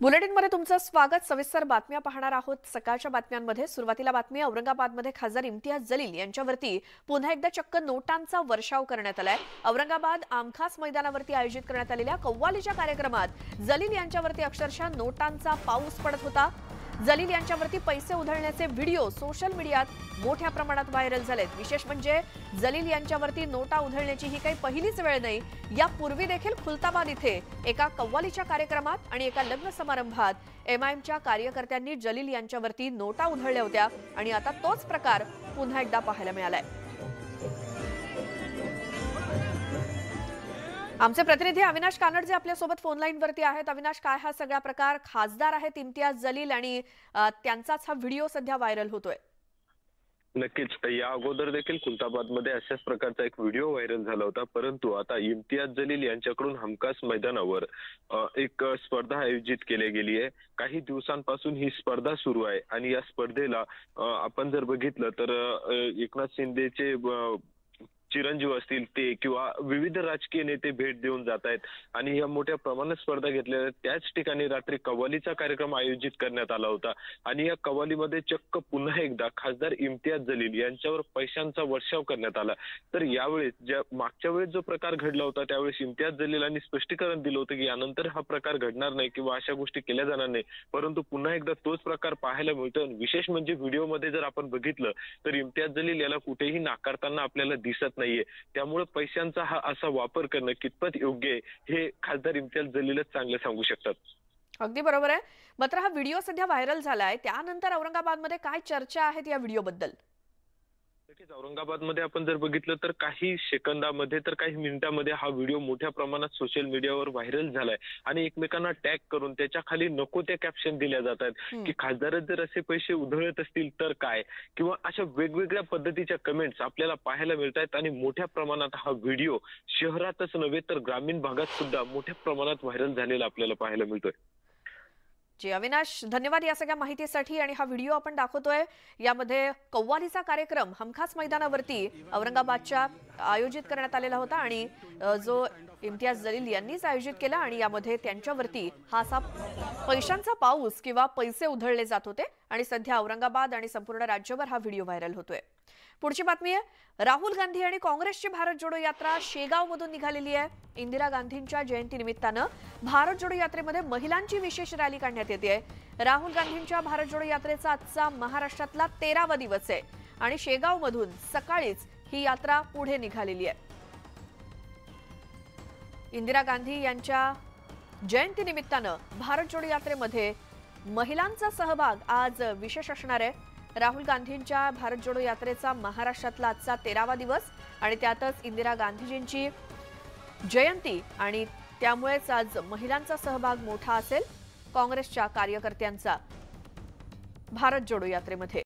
बुलेटिनमध्ये तुमचं स्वागत. सविस्तर बातम्या पाहणार आहोत. सकाळच्या बातम्यांमध्ये सुरुवातीला बातमी औरंगाबादमध्ये खासदार इम्तियाज जलील यांच्यावरती पुन्हा एकदा चक्क नोटांचा वर्षाव करण्यात आलाय. औरंगाबाद आमखास मैदानावरती आयोजित करण्यात आलेल्या कव्वालीच्या कार्यक्रमात जलील यांच्यावरती अक्षरशः नोटांचा पाऊस पडत होता. जलील यांच्यावरती पैसे उधळण्याचे व्हिडिओ सोशल मीडियात मोठ्या प्रमाणात व्हायरल झालेत. विशेष म्हणजे जलील यांच्यावरती नोटा उधळण्याची ही काही पहिलीच वेळ नाही. यापूर्वी देखील खुलताबाद इथे एका कव्वालीच्या कार्यक्रमात आणि एका लग्न समारंभात एमआयएमच्या कार्यकर्त्यांनी जलील यांच्यावरती नोटा उधळल्या होत्या आणि आता तोच प्रकार पुन्हा एकदा पाहायला मिळालाय. आमचे प्रतिनिधी अविनाश कानडजे आपल्यासोबत फोन लाईन वरती आहेत. अविनाश काय हा सगळा प्रकार? खासदार आहेत इम्तियाज जलील आणि त्यांचाच हा व्हिडिओ सध्या व्हायरल होतोय. नक्कीच. या अगोदर देखील कुलताबादमध्ये अशाच प्रकारचा एक व्हिडिओ व्हायरल झाला होता. परंतु आता इम्तियाज जलील यांच्याकडून हमखास मैदानावर एक स्पर्धा आयोजित केली गेली आहे. काही दिवसांपासून ही स्पर्धा सुरू आहे आणि या स्पर्धेला आपण जर बघितलं तर एकनाथ शिंदेचे चिरंजीव असतील ते किंवा विविध राजकीय नेते भेट देऊन जात आहेत. आणि या मोठ्या प्रमाणात स्पर्धा घेतल्या आहेत त्याच ठिकाणी रात्री कव्वालीचा कार्यक्रम आयोजित करण्यात आला होता. आणि या कव्वालीमध्ये चक्क पुन्हा एकदा खासदार इम्तियाज जलील यांच्यावर पैशांचा वर्षाव करण्यात आला. तर यावेळेस ज्या मागच्या वेळेस जो प्रकार घडला होता त्यावेळेस इम्तियाज जलील यांनी स्पष्टीकरण दिलं होतं की यानंतर हा प्रकार घडणार नाही किंवा अशा गोष्टी केल्या जाणार नाही. परंतु पुन्हा एकदा तोच प्रकार पाहायला मिळतो. आणि विशेष म्हणजे व्हिडिओमध्ये जर आपण बघितलं तर इम्तियाज जलील याला कुठेही नाकारताना आपल्याला दिसत नाही. नाहीये. त्यामुळे पैशांचा हा असा वापर करणं कितपत योग्य आहे हे खासदार इम्तियाज जलीलच चांगलं सांगू शकतात. अगदी बरोबर आहे. मात्र हा व्हिडिओ सध्या व्हायरल झालाय. त्यानंतर औरंगाबादमध्ये काय चर्चा आहेत या व्हिडिओबद्दल? नक्कीच औरंगाबादमध्ये आपण जर बघितलं तर काही सेकंदामध्ये तर काही मिनिटांमध्ये हा व्हिडिओ मोठ्या प्रमाणात सोशल मीडियावर व्हायरल झालाय. आणि एकमेकांना टॅग करून त्याच्याखाली नको ते कॅप्शन दिल्या जात आहेत हम्म. की खासदारच जर असे पैसे उधळत असतील तर काय? किंवा अशा वेगवेगळ्या पद्धतीच्या कमेंट्स आपल्याला पाहायला मिळत आहेत आणि मोठ्या प्रमाणात हा व्हिडिओ शहरातच नव्हे तर ग्रामीण भागात सुद्धा मोठ्या प्रमाणात व्हायरल झालेला आपल्याला पाहायला मिळतोय. जी अविनाश धन्यवाद या सगळ्या माहितीसाठी आणि हा व्हिडिओ आपण दाखवतोय. यामध्ये कव्वालीचा कार्यक्रम हमखास मैदानावरती औरंगाबादच्या आयोजित करण्यात आलेला होता आणि जो इम्तियाज जलील यांनीच आयोजित केला आणि यामध्ये त्यांच्यावरती हा असा पैशांचा पाऊस किंवा पैसे उधळले जात होते. आणि सध्या औरंगाबाद आणि संपूर्ण राज्यभर हा व्हिडिओ व्हायरल होतोय. पुढची बातमी आहे राहुल गांधी आणि काँग्रेसची भारत जोडो यात्रा शेगाव मधून निघालेली आहे. इंदिरा गांधींच्या जयंती निमित्तानं भारत जोडो यात्रेमध्ये महिलांची विशेष रॅली काढण्यात येते राहुल गांधींच्या भारत जोडो यात्रेचा आजचा महाराष्ट्रातला तेरावा दिवस आहे आणि शेगाव मधून सकाळीच ही यात्रा पुढे निघालेली आहे. इंदिरा गांधी यांच्या जयंती निमित्तानं भारत जोडो यात्रेमध्ये महिलांचा सहभाग आज विशेष असणार आहे. राहुल गांधींच्या भारत जोडो यात्रेचा महाराष्ट्रातला आजचा तेरावा दिवस आणि त्यातच इंदिरा गांधीजींची जयंती आणि त्यामुळेच आज महिलांचा सहभाग मोठा असेल काँग्रेसच्या कार्यकर्त्यांचा. भारत जोडो यात्रेमध्ये.